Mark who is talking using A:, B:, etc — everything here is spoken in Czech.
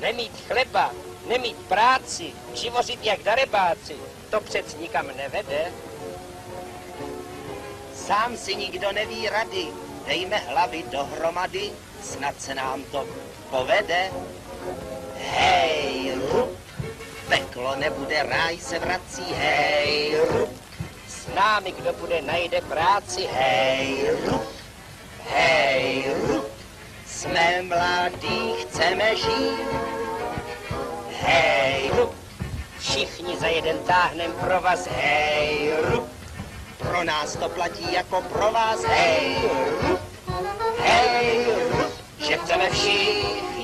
A: Nemít chleba, nemít práci, živořit jak darebáci, to přec nikam nevede.
B: Sám si nikdo neví rady, dejme hlavy dohromady, snad se nám to povede. Hej, rup, peklo nebude, ráj se vrací, hej, rup,
A: S námi, kdo bude, najde práci,
B: hej, rup, mladí, chceme žít, hej, rup,
A: Všichni za jeden táhnem pro vás,
B: hej, rup, pro nás to platí jako pro vás, hej, rup, hej, rup, že chceme všichni